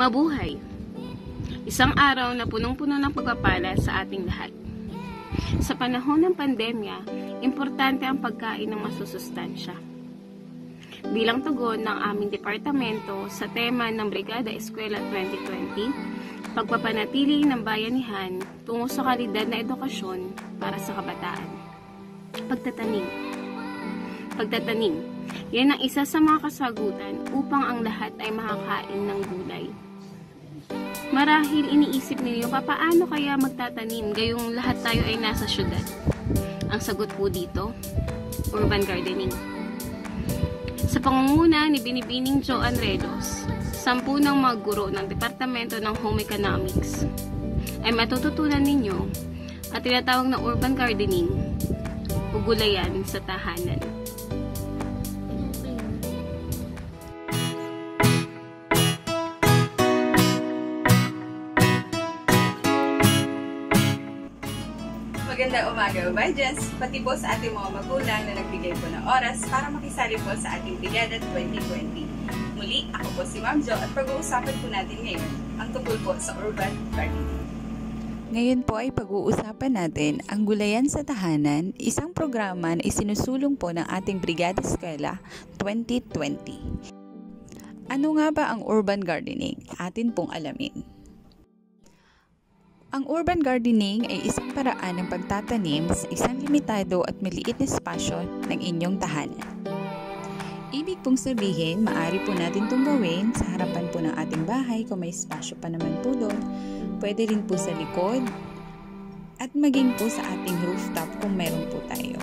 Mabuhay! Isang araw na punong-puno ng pagpapala sa ating lahat. Sa panahon ng pandemya, importante ang pagkain ng masusustansya. Bilang tugon ng aming departamento sa tema ng Brigada Eskwela 2020, pagpapanatili ng bayanihan tungo sa kalidad na edukasyon para sa kabataan. Pagtatanim Pagtatanim, yan ang isa sa mga kasagutan upang ang lahat ay makakain ng gulay. Marahil iniisip ninyo, paano kaya magtatanim gayong lahat tayo ay nasa syudad? Ang sagot po dito, urban gardening. Sa pangunguna ni Binibining Joan Redos, sampu ng mga guro ng Departamento ng Home Economics, ay matututunan ninyo at tinatawag na urban gardening, ugulayan sa tahanan. Magandang umaga, Obadience, pati po sa ating mga magulang na nagbigay po ng oras para makisali po sa ating Brigada 2020. Muli, ako po si Ma'am Jo at pag-uusapan po natin ngayon ang tungkol po sa urban gardening. Ngayon po ay pag-uusapan natin ang Gulayan sa Tahanan, isang programa na isinusulong po ng ating Brigada Eskwela 2020. Ano nga ba ang urban gardening? Atin pong alamin. Ang urban gardening ay isang paraan ng pagtatanim sa isang limitado at maliit na espasyo ng inyong tahanan. Ibig pong sabihin, maaari po natin itong gawin sa harapan po ng ating bahay kung may espasyo pa naman po doon. Pwede rin po sa likod at maging po sa ating rooftop kung meron po tayo.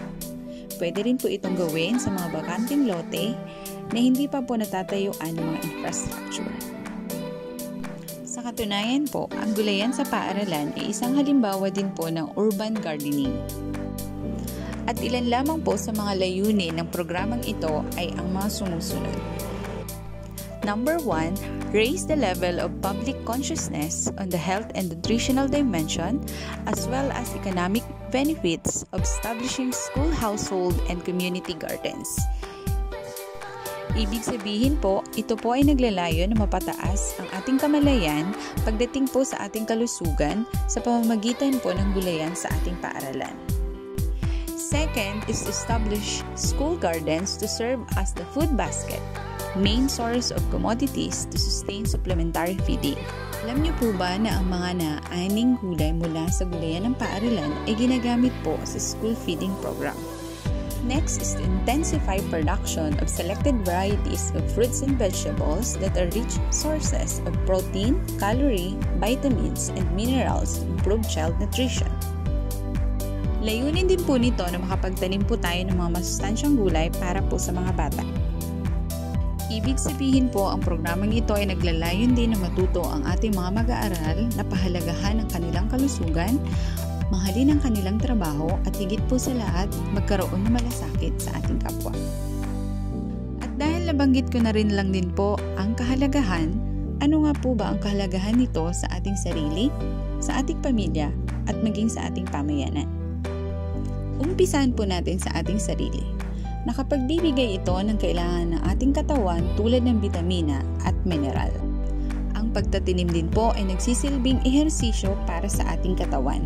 Pwede rin po itong gawin sa mga bakanting lote na hindi pa po natatayuan ng mga infrastructure. Sa katunayan po, ang gulayan sa paaralan ay isang halimbawa din po ng urban gardening. At ilan lamang po sa mga layunin ng programang ito ay ang mga sumusunod. Number 1, raise the level of public consciousness on the health and nutritional dimension as well as economic benefits of establishing school household and community gardens. Ibig sabihin po, ito po ay naglalayo na mapataas ang ating kamalayan pagdating po sa ating kalusugan sa pamamagitan po ng gulayan sa ating paaralan. Second is to establish school gardens to serve as the food basket, main source of commodities to sustain supplementary feeding. Alam niyo po ba na ang mga naaning gulay mula sa gulayan ng paaralan ay ginagamit po sa school feeding program? Next is to intensify production of selected varieties of fruits and vegetables that are rich sources of protein, calorie, vitamins, and minerals to improve child nutrition. Layunin din po nito na makapagtanim po tayo ng mga masustansyang gulay para po sa mga bata. Ibig sabihin po, ang programang ito ay naglalayon din na matuto ang ating mga mag-aaral na pahalagahan ng kanilang kalusugan mahalin ang kanilang trabaho at higit po sa lahat, magkaroon ng malasakit sa ating kapwa. At dahil nabanggit ko na rin lang din po ang kahalagahan, ano nga po ba ang kahalagahan nito sa ating sarili, sa ating pamilya, at maging sa ating pamayanan? Umpisahan po natin sa ating sarili. Nakapagbibigay ito ng kailangan ng ating katawan tulad ng bitamina at mineral. Ang pagtatinim din po ay nagsisilbing ehersisyo para sa ating katawan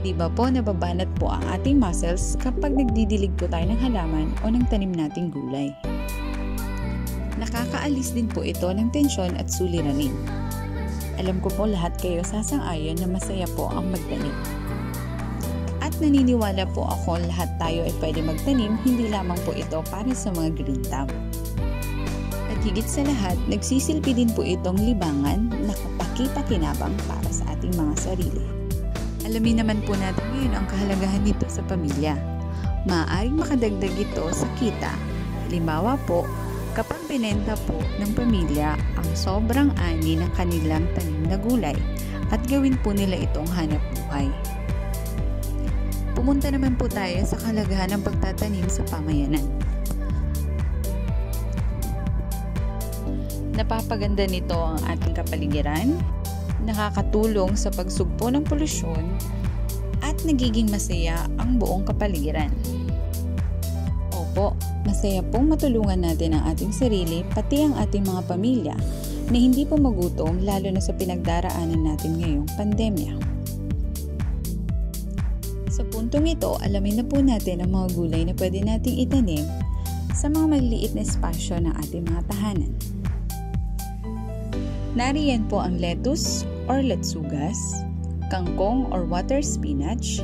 Di ba po nababanat po ang ating muscles kapag nagdidilig po tayo ng halaman o ng tanim nating gulay. Nakakaalis din po ito ng tensyon at suliranin. Alam ko po lahat kayo sasang-ayon na masaya po ang magtanim. At naniniwala po ako lahat tayo ay pwede magtanim, hindi lamang po ito para sa mga green thumb. At higit sa lahat, nagsisilbi din po itong libangan na kapakipakinabang para sa ating mga sarili. Alamin naman po natin ngayon ang kahalagahan nito sa pamilya. Maaaring makadagdag ito sa kita. Halimbawa po, kapag binenta po ng pamilya ang sobrang ani ng kanilang tanim na gulay at gawin po nila itong hanap buhay. Pumunta naman po tayo sa kalagahan ng pagtatanim sa pamayanan. Napapaganda nito ang ating kapaligiran, nakakatulong sa pagsugpo ng polusyon at nagiging masaya ang buong kapaligiran. Opo, masaya pong matulungan natin ang ating sarili pati ang ating mga pamilya na hindi po magutom lalo na sa pinagdaraanan natin ngayong pandemya. Sa puntong ito, alamin na po natin ang mga gulay na pwede nating itanim sa mga maliliit na espasyo ng ating mga tahanan. Nariyan po ang lettuce or letsugas, kangkong or water spinach,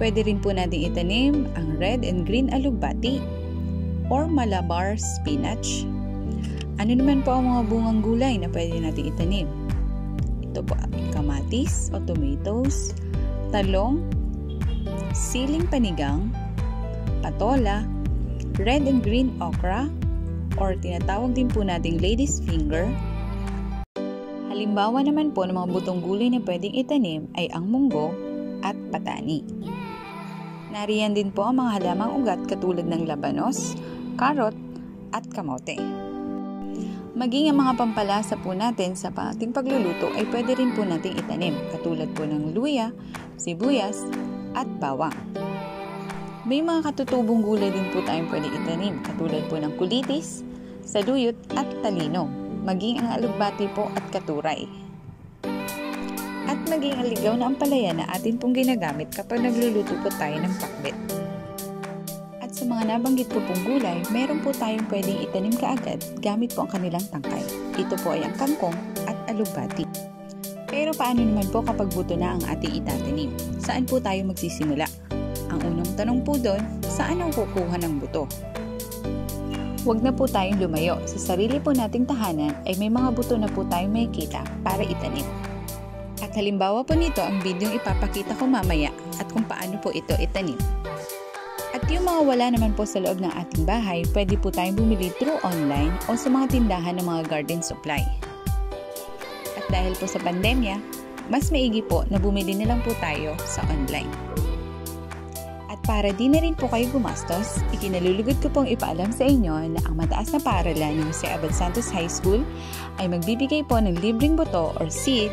pwede rin po nating itanim ang red and green alugbati or malabar spinach. Ano naman po ang mga bungang gulay na pwede nating itanim? Ito po kamatis o tomatoes, talong, siling panigang, patola, red and green okra, or tinatawag din po nating lady's finger, Halimbawa naman po ng mga butong gulay na pwedeng itanim ay ang munggo at patani. Nariyan din po ang mga halamang ugat katulad ng labanos, karot, at kamote. Maging ang mga pampalasa po natin sa ating pagluluto ay pwede rin po nating itanim katulad po ng luya, sibuyas, at bawang. May mga katutubong gulay din po tayong pwede itanim katulad po ng kulitis, saluyot, at talino maging ang alugbati po at katuray. At maging ang ligaw na ampalaya na atin pong ginagamit kapag nagluluto po tayo ng pakbet. At sa mga nabanggit ko pong gulay, meron po tayong pwedeng itanim kaagad gamit po ang kanilang tangkay. Ito po ay ang kangkong at alugbati. Pero paano naman po kapag buto na ang ating itatanim? Saan po tayo magsisimula? Ang unang tanong po doon, saan ang kukuha ng buto? Huwag na po tayong lumayo. Sa sarili po nating tahanan ay may mga buto na po tayong makikita para itanim. At halimbawa po nito ang video ipapakita ko mamaya at kung paano po ito itanim. At yung mga wala naman po sa loob ng ating bahay, pwede po tayong bumili through online o sa mga tindahan ng mga garden supply. At dahil po sa pandemya, mas maigi po na bumili na lang po tayo sa online. Para di na rin po kayo gumastos, ikinalulugod ko pong ipaalam sa inyo na ang mataas na paaralan ng Jose Abad Santos High School ay magbibigay po ng libreng boto or seed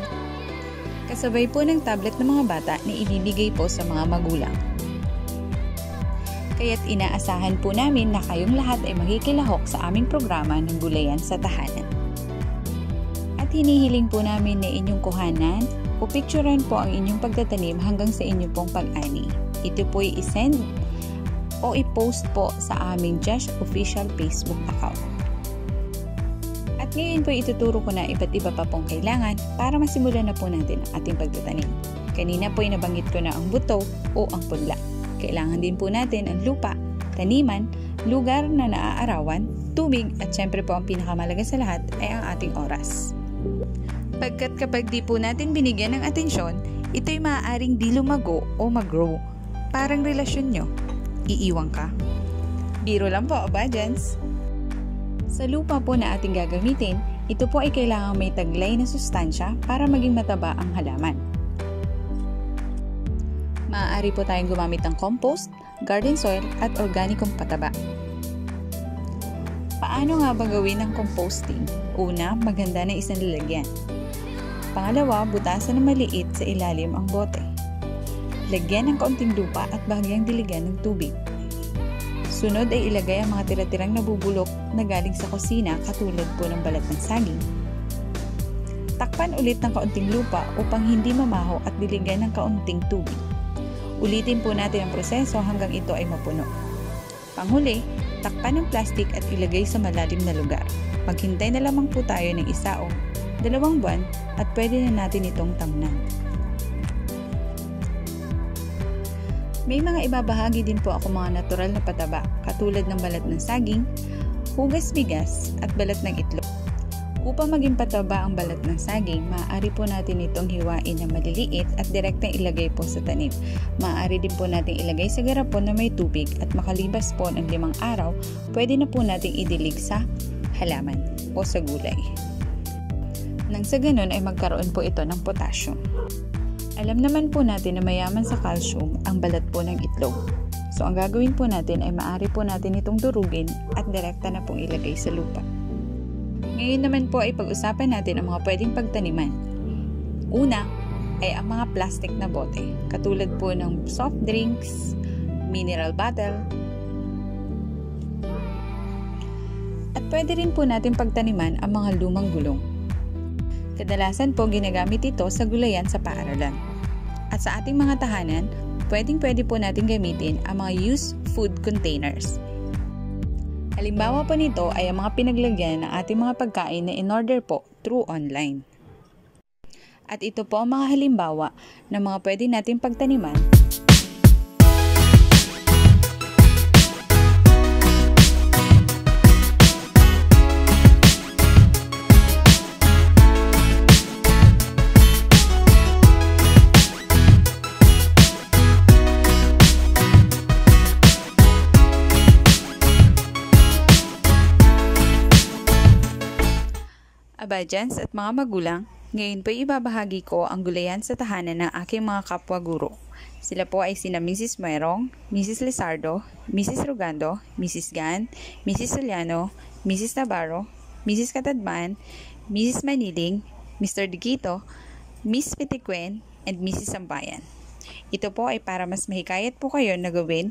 kasabay po ng tablet ng mga bata na ibibigay po sa mga magulang. Kaya't inaasahan po namin na kayong lahat ay magkikilahok sa aming programa ng Gulayan sa Tahanan. At hinihiling po namin na inyong kuhanan o picturean po ang inyong pagtatanim hanggang sa inyong pong pag-ani. Ito po i-send o i-post po sa aming Josh official Facebook account. At ngayon po ituturo ko na iba't iba pa pong kailangan para masimulan na po natin ang ating pagtatanim. Kanina po ay nabanggit ko na ang buto o ang punla. Kailangan din po natin ang lupa, taniman, lugar na naaarawan, tubig at syempre po ang pinakamalaga sa lahat ay ang ating oras. Pagkat kapag di po natin binigyan ng atensyon, ito'y maaaring di lumago o mag-grow Parang relasyon nyo. Iiwan ka. Biro lang po, Obadians. Sa lupa po na ating gagamitin, ito po ay kailangang may taglay na sustansya para maging mataba ang halaman. Maaari po tayong gumamit ng compost, garden soil at organikong pataba. Paano nga ba gawin ang composting? Una, maganda na isang lalagyan. Pangalawa, butasan na maliit sa ilalim ang bote. Lagyan ng kaunting lupa at bahagyang diligan ng tubig. Sunod ay ilagay ang mga tira-tirang nabubulok na galing sa kusina katulad po ng balat ng saging. Takpan ulit ng kaunting lupa upang hindi mamaho at diligan ng kaunting tubig. Ulitin po natin ang proseso hanggang ito ay mapuno. Panghuli, takpan ng plastic at ilagay sa malalim na lugar. Maghintay na lamang po tayo ng isa o dalawang buwan at pwede na natin itong tamnan. May mga ibabahagi din po ako mga natural na pataba katulad ng balat ng saging, hugas bigas at balat ng itlog. Upang maging pataba ang balat ng saging, maaari po natin itong hiwain na maliliit at direktang ilagay po sa tanim. Maaari din po natin ilagay sa garapon na may tubig at makalibas po ng limang araw, pwede na po nating idilig sa halaman o sa gulay. Nang sa ganun ay magkaroon po ito ng potassium. Alam naman po natin na mayaman sa calcium ang balat po ng itlog. So ang gagawin po natin ay maaari po natin itong durugin at direkta na pong ilagay sa lupa. Ngayon naman po ay pag-usapan natin ang mga pwedeng pagtaniman. Una ay ang mga plastic na bote, katulad po ng soft drinks, mineral bottle, at pwede rin po natin pagtaniman ang mga lumang gulong Kadalasan po ginagamit ito sa gulayan sa paaralan. At sa ating mga tahanan, pwedeng pwede po natin gamitin ang mga used food containers. Halimbawa po nito ay ang mga pinaglagyan ng ating mga pagkain na in-order po through online. At ito po ang mga halimbawa ng mga pwede natin pagtaniman Abadjans at mga magulang, ngayon po ibabahagi ko ang gulayan sa tahanan ng aking mga kapwa guro. Sila po ay sina Mrs. Merong, Mrs. Lizardo, Mrs. Rugando, Mrs. Gan, Mrs. Soliano, Mrs. Navarro, Mrs. Katadman, Mrs. Maniling, Mr. Digito, Miss Petiquen, and Mrs. Sambayan. Ito po ay para mas mahikayat po kayo na gawin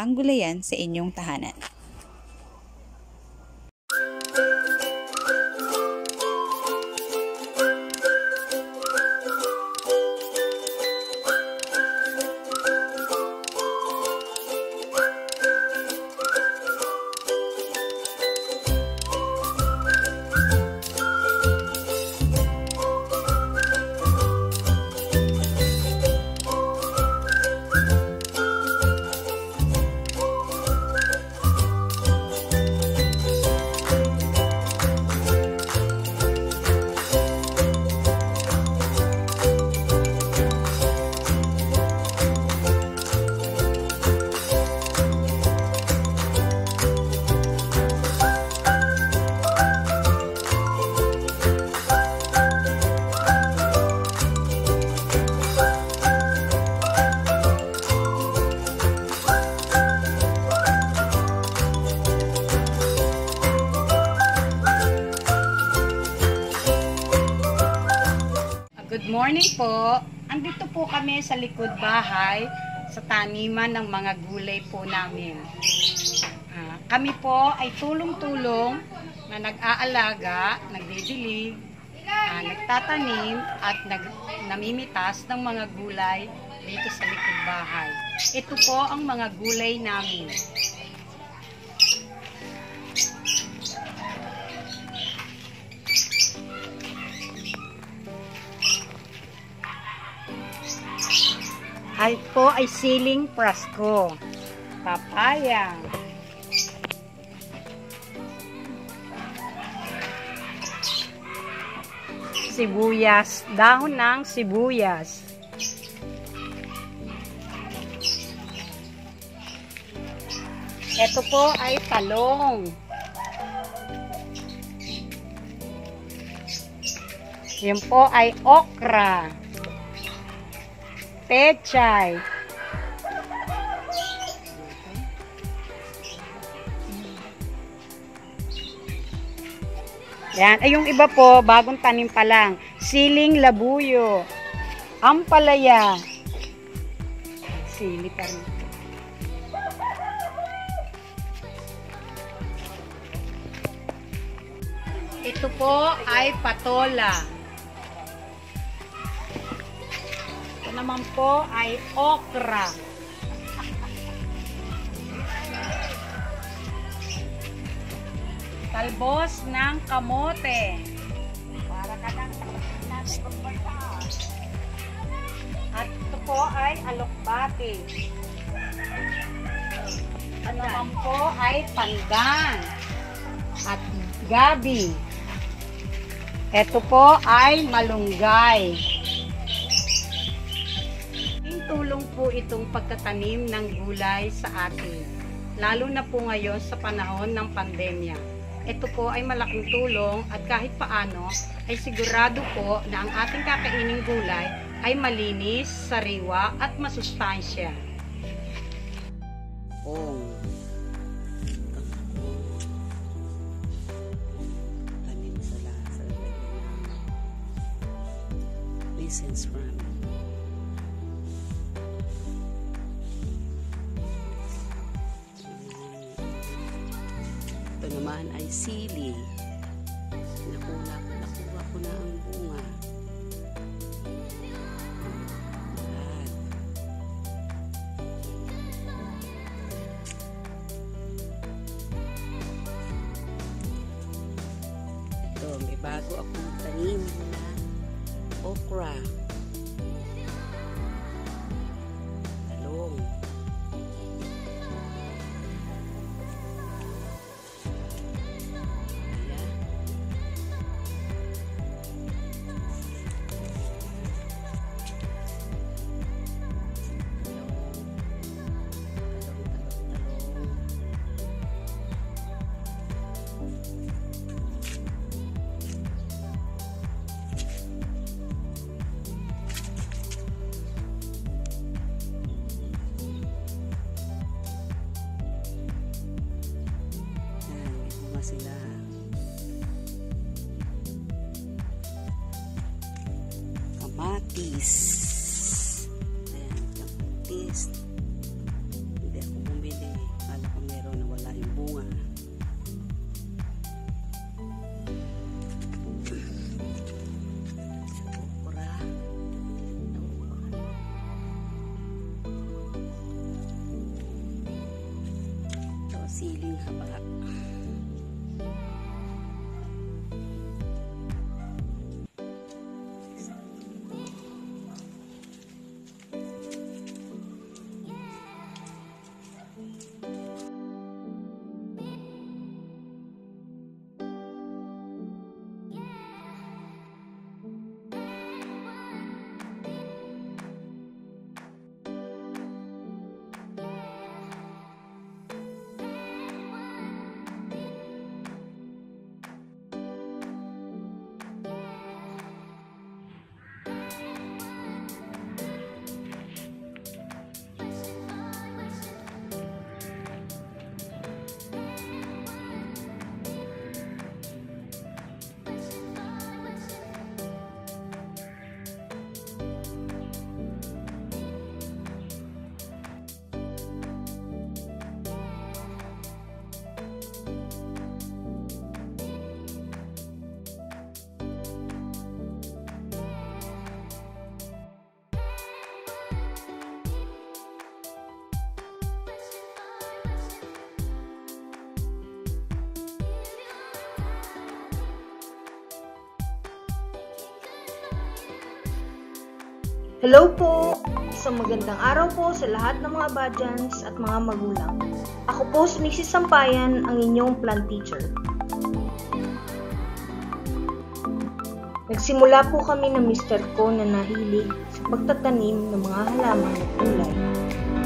ang gulayan sa inyong tahanan. Morning po. Andito po kami sa likod bahay sa taniman ng mga gulay po namin. Ah, kami po ay tulong-tulong na nag-aalaga, nagdidilig, ah, nagtatanim at nag namimitas ng mga gulay dito sa likod bahay. Ito po ang mga gulay namin. Ay ay siling prasko. Papaya. Sibuyas. Dahon ng sibuyas. Ito po ay talong. Yan po ay okra. Pechay. Yan. Ay, yung iba po, bagong tanim pa lang. Siling labuyo. Ampalaya. Sili pa rin. Ito po ay patola. Naman po ay okra. Talbos ng kamote. Para ka lang At ito po ay alokbati. Ano naman po ay pandan. At gabi. Ito po ay malunggay. Itong pagtatanim ng gulay sa atin, lalo na po ngayon sa panahon ng pandemya. Ito po ay malaking tulong at kahit paano ay sigurado po na ang ating kakaining gulay ay malinis, sariwa at masustansya. Ong. Tanim sa lahat from Ito naman sila. Kamatis. Hello po! Isang magandang araw po sa lahat ng mga badyans at mga magulang. Ako po si Mrs. Sampayan, ang inyong plant teacher. Nagsimula po kami ng Mr. ko na nahilig sa pagtatanim ng mga halaman at gulay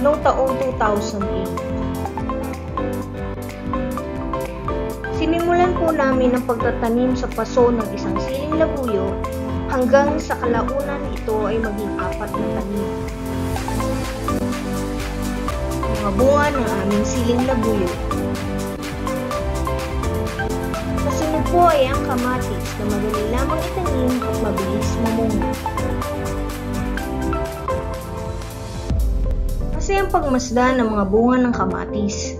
noong taong 2008. Sinimulan po namin ang pagtatanim sa paso ng isang siling labuyo hanggang sa kalaunan ito ay maging apat na. Mga bunga ng aming siling labuyo. Kasunod po ay ang kamatis na madali lamang itanim at mabilis mamunga. Kasi ang pagmasdan ng mga bunga ng kamatis.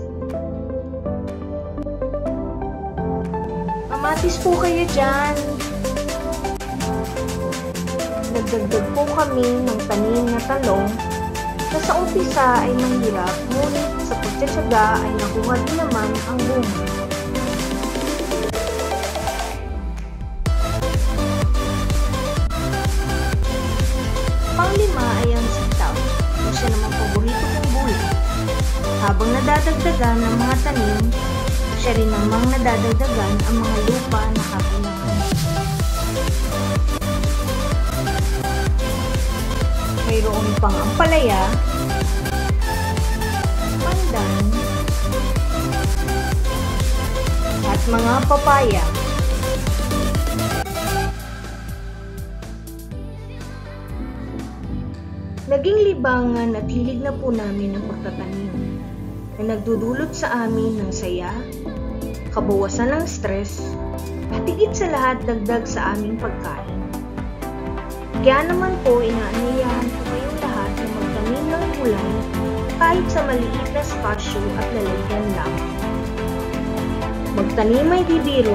Kamatis po kayo dyan. Nagdagdag po kami ng tanim na talong na sa umpisa ay mahirap ngunit sa pagtsatsaga ay nakuha din naman ang bunga. Panglima ay ang sitaw na siya naman paborito kong gulay. Habang nadadagdagan ng mga tanim, siya rin namang nadadagdagan ang mga lupa na kakulangan. Mayroon pang ampalaya, pandan, at mga papaya. Naging libangan at hilig na po namin ang pagtatanim na nagdudulot sa amin ng saya, kabawasan ng stress, at higit sa lahat dagdag sa aming pagkain. Kaya naman po inaanyayahan ko kayong lahat na magtanim ng gulay kahit sa maliit na spasyo at lalagyan lamang. Magtanim ay di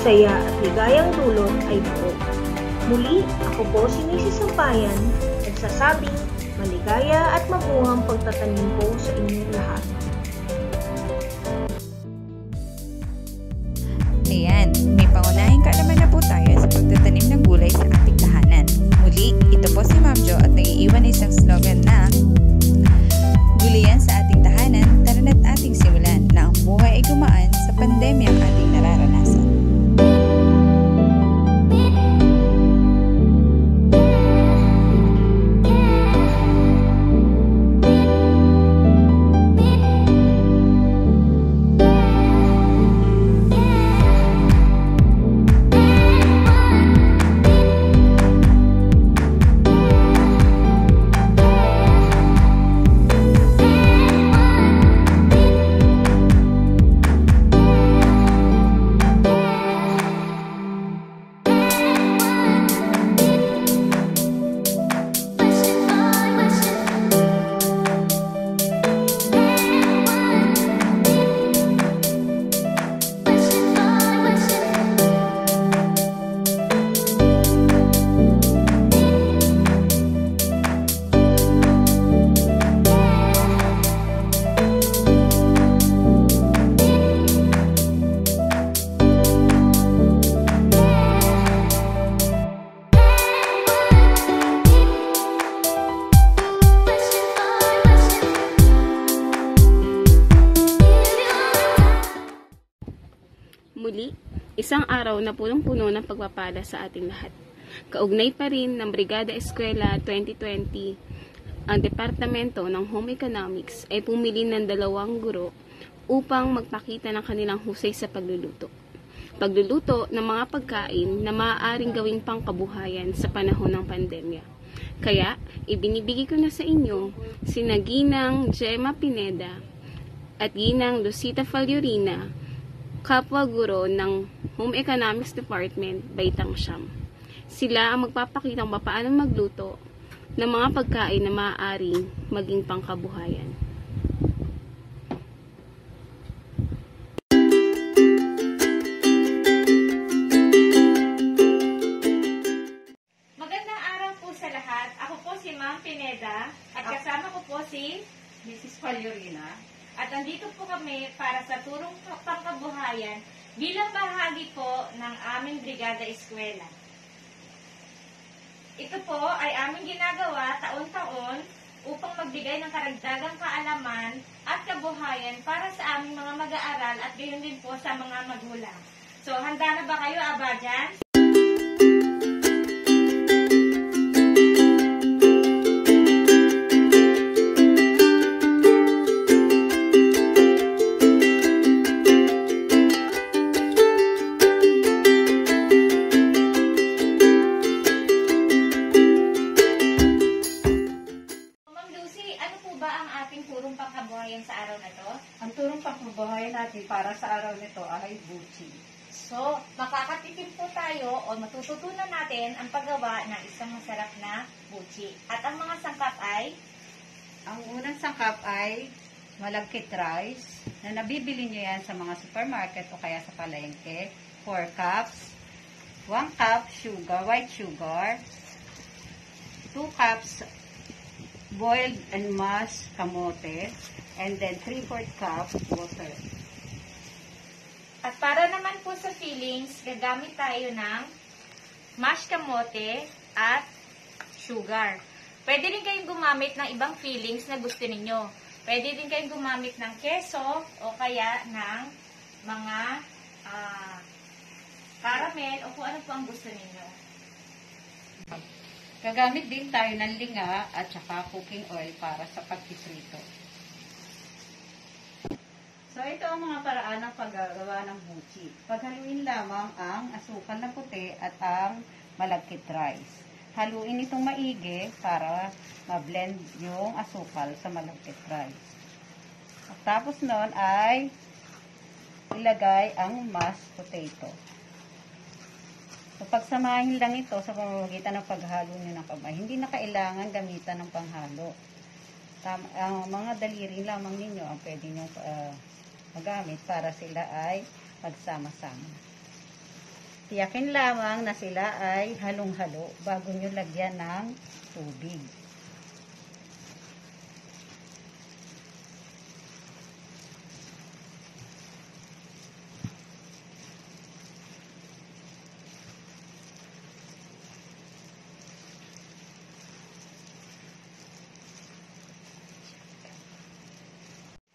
saya at ligayang dulot ay buo. Muli, ako po si Mrs. Sampayan, nagsasabing maligaya at mabuhang pagtatanim po sa inyong lahat. Ayan, may pangunahing kaalaman na po tayo sa pagtatanim ng gulay sa ating. Muli, ito po si Ma'am Jo at naiiwan na isang slogan na Gulayan sa ating tahanan, tara na't ating simulan na ang buhay ay gumaan sa pandemyang ating nararanasan. Isang araw na punong-puno ng pagpapala sa ating lahat. Kaugnay pa rin ng Brigada Eskwela 2020, ang Departamento ng Home Economics ay pumili ng dalawang guro upang magpakita ng kanilang husay sa pagluluto. Pagluluto ng mga pagkain na maaaring gawing pangkabuhayan sa panahon ng pandemya. Kaya, ibinibigay ko na sa inyo si Naginang Gemma Pineda at Ginang Lucita Faliorina kapwa guro ng Home Economics Department, Baitang Siam. Sila ang magpapakita kung paano magluto ng mga pagkain na maaaring maging pangkabuhayan. Magandang araw po sa lahat. Ako po si Ma'am Pineda at kasama ko po si Mrs. Faliorina. At andito po kami para sa turong pangkabuhayan bilang bahagi po ng aming Brigada Eskwela. Ito po ay aming ginagawa taon-taon upang magbigay ng karagdagang kaalaman at kabuhayan para sa aming mga mag-aaral at gayon din po sa mga magulang. So, handa na ba kayo, Aba, dyan? Natin ang paggawa ng isang masarap na buchi. At ang mga sangkap ay Ang unang sangkap ay malagkit rice na nabibili nyo yan sa mga supermarket o kaya sa palengke. 4 cups. 1 cup sugar, white sugar. 2 cups boiled and mashed kamote. And then 3-4 cup water. At para naman po sa fillings, gagamit tayo ng mashed kamote at sugar. Pwede rin kayong gumamit ng ibang fillings na gusto ninyo. Pwede din kayong gumamit ng keso o kaya ng mga ah, caramel o kung ano po ang gusto ninyo. Gagamit din tayo ng linga at saka cooking oil para sa pagpiprito. So, ito ang mga paraan ng paggagawa ng buchi. Paghaluin lamang ang asukal na puti at ang malagkit rice. Haluin itong maigi para ma-blend yung asukal sa malagkit rice. At tapos nun ay ilagay ang mashed potato. So, pagsamahin lang ito sa pamamagitan ng paghalo nyo ng kamay. Hindi na kailangan gamitan ng panghalo. Tam, ang mga daliri lamang ninyo ang pwede nyo ah, magamit para sila ay magsama-sama. Tiyakin lamang na sila ay halong-halo bago nyo lagyan ng tubig.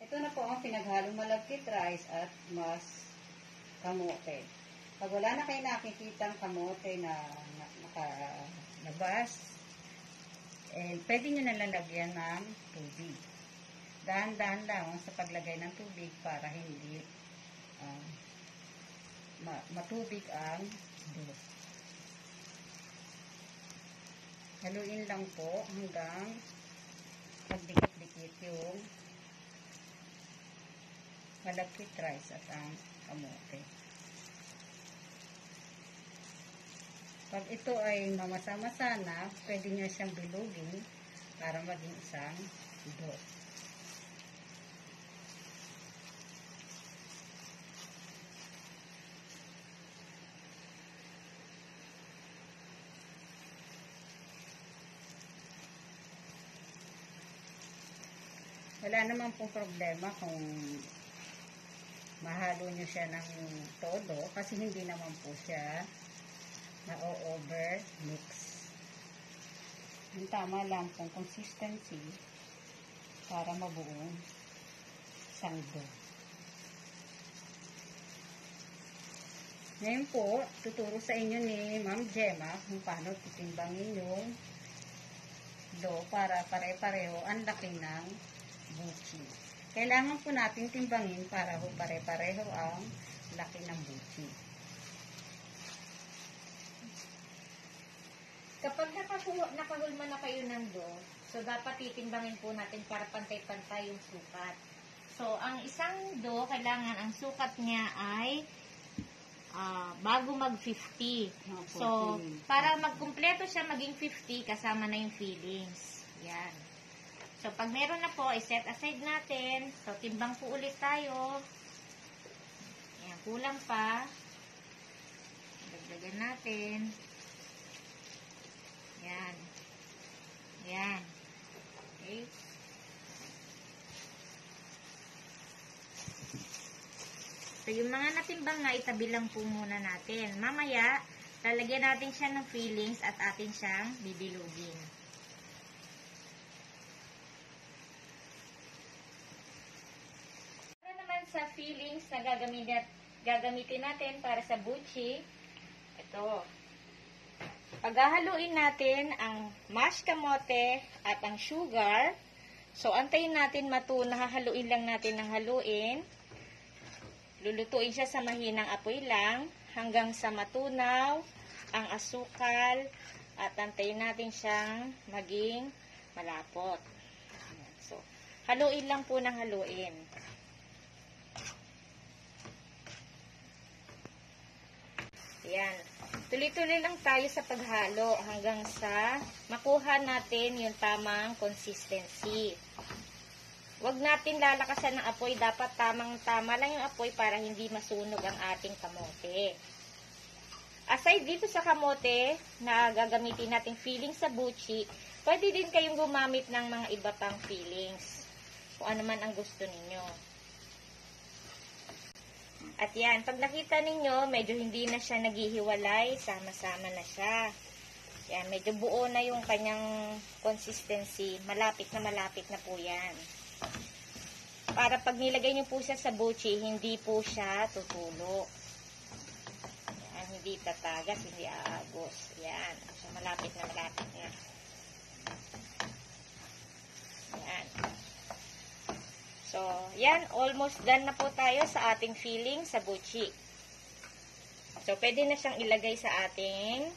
Ito na po ang malagkit rice at mas kamote. Pag wala na kayo nakikitang kamote na, na nakalabas, eh, pwede nyo nalalagyan ng tubig. Dahan-dahan lang sa paglagay ng tubig para hindi ah, ma- matubig ang dough. Haluin lang po hanggang magdikit-dikit yung malagkit rice at ang kamote. Pag ito ay mamasa-masa na, pwede nyo siyang bilugin para maging isang dough. Wala naman pong problema kung mahalo nyo siya ng todo kasi hindi naman po siya na-over mix. Yung tama lang pong consistency para mabuong isang dough. Ngayon po, tuturo sa inyo ni Ma'am Gemma kung paano titimbangin yung dough para pare-pareho ang laki ng buchi. Kailangan po natin timbangin para ho pare-pareho ang laki ng buchi. Kapag nakahulma na kayo ng dough, so dapat titimbangin po natin para pantay-pantay yung sukat. So, ang isang dough, kailangan ang sukat niya ay ah, bago mag-50. Opo, So, para magkumpleto siya maging 50, kasama na yung fillings. Yan. So, pag meron na po, i-set aside natin. So, timbang po ulit tayo. Ayan, kulang pa. Dagdagan natin. Yan. Yan. Okay. So, yung mga natimbang nga, itabi lang po muna natin. Mamaya, lalagyan natin siya ng fillings at atin siyang bibilugin. Para naman sa fillings na gagamitin, gagamitin natin para sa buchi, ito. Paghahaluin natin ang mashed kamote at ang sugar. So, antayin natin matuna. Hahaluin lang natin ng haluin. Lulutuin siya sa mahinang apoy lang hanggang sa matunaw ang asukal at antayin natin siyang maging malapot. So, haluin lang po ng haluin. Ayan. Tuloy-tuloy lang tayo sa paghalo hanggang sa makuha natin yung tamang consistency. Huwag natin lalakasan ng apoy. Dapat tamang-tama lang yung apoy para hindi masunog ang ating kamote. Aside dito sa kamote na gagamitin natin filling sa buchi, pwede din kayong gumamit ng mga iba pang fillings. Kung ano man ang gusto ninyo. At yan, pag nakita ninyo, medyo hindi na siya naghihiwalay, sama-sama na siya. Yan, medyo buo na yung kanyang consistency. Malapit na malapit na po yan. Para pag nilagay nyo po siya sa buchi, hindi po siya tutulo. Yan, hindi tatagas, hindi aagos. Yan, so malapit na malapit na. Yan. So, yan, almost done na po tayo sa ating filling sa buchi. So, pwede na siyang ilagay sa ating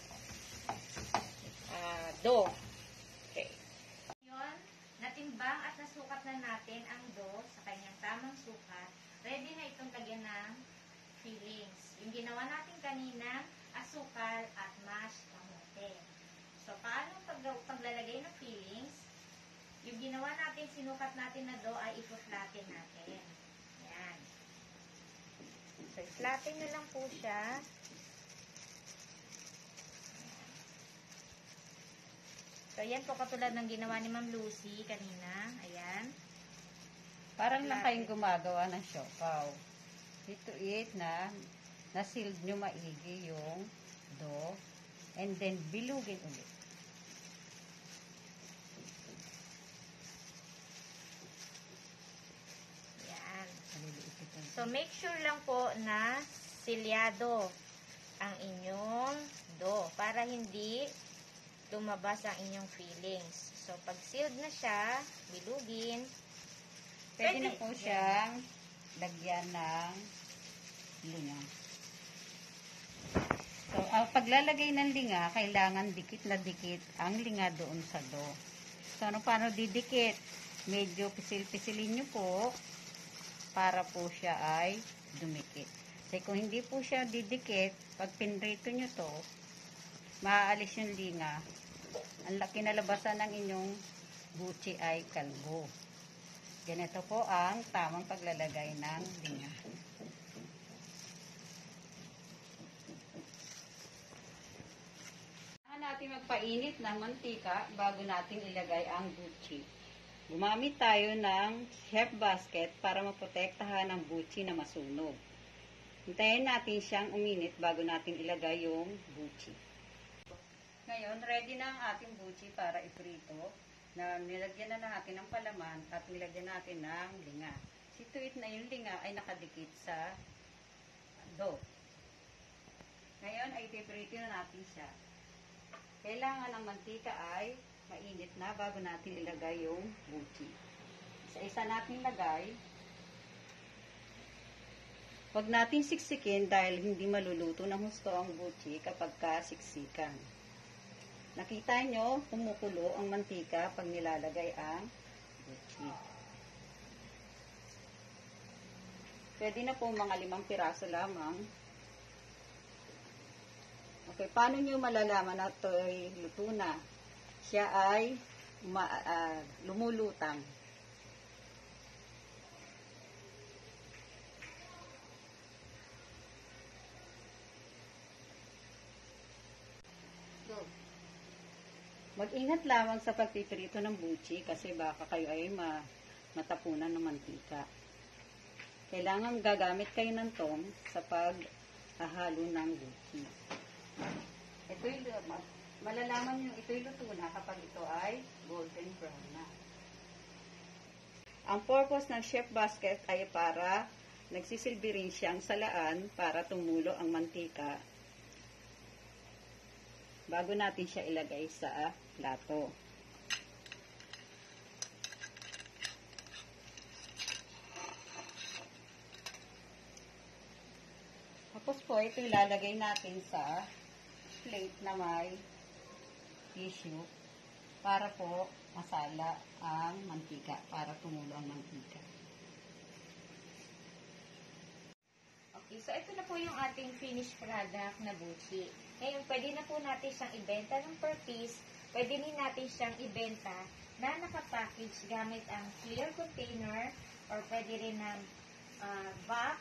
ah, dough. Okay. Yun, natimbang at nasukat na natin ang dough sa kanyang tamang sukat. Ready na itong lagyan ng fillings. Yung ginawa natin kanina, asukal at mashed kamote. So, paano pag paglalagay ng fillings? Yung ginawa natin, sinukat natin na do ay ipuslatin natin. Ayan. So, islatin na lang po siya. So, ayan po katulad ng ginawa ni Ma'am Lucy kanina. Ayan. Parang lang kayong gumagawa ng siopaw. Dito it na na-sealed nyo maigi yung do. And then, bilugin ulit. So, make sure lang po na silyado ang inyong dough para hindi lumabas ang inyong fillings. So, pag sealed na siya, bilugin. Pwede na Pwede. po siyang lagyan ng linga. So, ang paglalagay ng linga, kailangan dikit na dikit ang linga doon sa dough. So, ano paano didikit? Medyo pisil-pisilin nyo po para po siya ay dumikit. Kasi kung hindi po siya didikit, pag pinrito nyo to, maaalis yung linga. Ang laki na labasan ng inyong buchi ay kalbo. Ganito po ang tamang paglalagay ng linga. Natin magpainit ng mantika bago natin ilagay ang buchi. Gumamit tayo ng chef basket para maprotektahan ang buchi na masunog. Hintayin natin siyang uminit bago natin ilagay yung buchi. Ngayon, ready na ang ating buchi para iprito na nilagyan na natin ng palaman at nilagyan natin ng linga. Situit na yung linga ay nakadikit sa dough. Ngayon ay ipiprito na natin siya. Kailangan ang mantika ay mainit na bago natin ilagay yung buchi. Isa-isa natin lagay. Huwag natin siksikin dahil hindi maluluto ng husto ang buchi kapag kasiksikan. Nakita nyo, kumukulo ang mantika pag nilalagay ang buchi. Pwede na po mga limang piraso lamang. Okay, paano nyo malalaman na ito ay luto na? Siya ay ma, ah, lumulutang. Mag-ingat lamang sa pagpiprito ng buchi kasi baka kayo ay ma matapunan ng mantika. Kailangan gagamit kayo ng tong sa paghahalo ng buchi. Ito'y ma- malalaman nyo ito'y luto na kapag ito ay golden brown na. Ang purpose ng chef basket ay para nagsisilbi rin siyang salaan para tumulo ang mantika bago natin siya ilagay sa plato. Tapos po, ito ilalagay natin sa plate na may tissue para po masala ang mantika, para tumulo ang mantika. Okay, so ito na po yung ating finished product na buchi. Ngayon, pwede na po natin siyang ibenta ng per piece. Pwede din natin siyang ibenta na nakapackage gamit ang clear container or pwede rin ng ah, box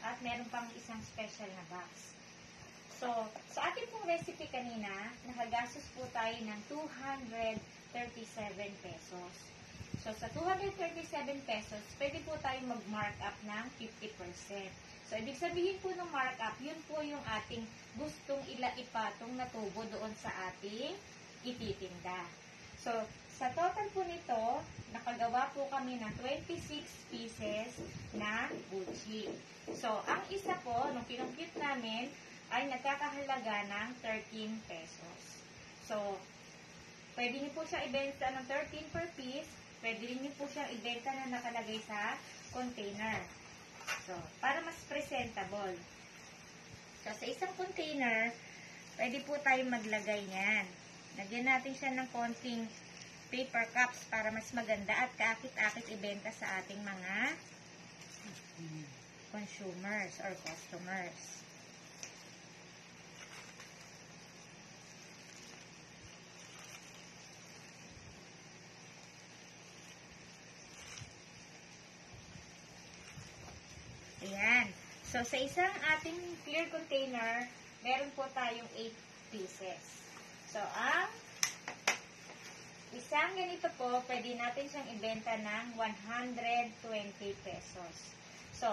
at meron pang isang special na box. So, sa ating pong recipe kanina, nakagastos po tayo ng 237 pesos. So, sa 237 pesos, pwede po tayo mag-markup ng 50%. So, ibig sabihin po ng markup, yun po yung ating gustong ila ipatong na tubo doon sa ating ititinda. So, sa total po nito, nakagawa po kami ng 26 pieces na buchi. So, ang isa po, nung kinumpute namin, ay nagkakahalaga ng 13 pesos. So, pwede niyo po siya ibenta ng 13 per piece. Pwede rin niyo po siyang ibenta na nakalagay sa container. So, para mas presentable. So, sa isang container, pwede po tayong maglagay niyan. Lagyan natin siya ng konting paper cups para mas maganda at kaakit-akit ibenta sa ating mga consumers or customers. Ayan. So, sa isang ating clear container, meron po tayong 8 pieces. So, ang Isang ganito po, pwede natin siyang ibenta ng 120 pesos. So,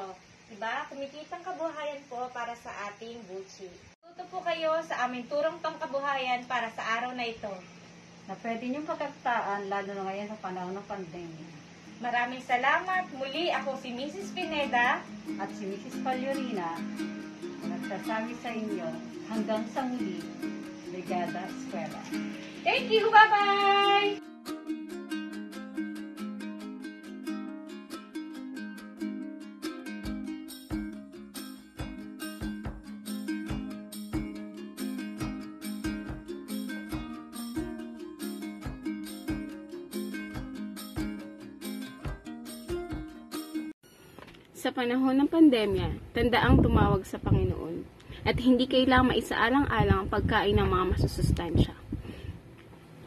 diba, kumikitang kabuhayan po para sa ating Gucci. Tuto po kayo sa aming turong tong kabuhayan para sa araw na ito. Na pwede niyong pagkaktaan, lalo na ngayon sa panahon ng pandemya. Maraming salamat. Muli ako si Mrs. Pineda. At si Mrs. Pagliorina, nagsasabi sa inyo, hanggang sa muli, Brigada Eskwela. Thank you. Bye-bye! Sa panahon ng pandemya, tandaang tumawag sa Panginoon at hindi kailangang maisaalang-alang ang pagkain ng mga masusustansya.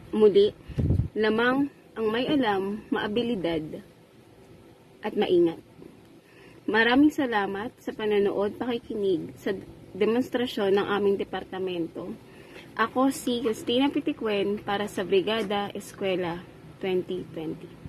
Muli, lamang ang may alam, maabilidad, at maingat. Maraming salamat sa panonood, pakikinig sa demonstrasyon ng aming departamento. Ako si Christina Pitikwen para sa Brigada Eskwela 2020.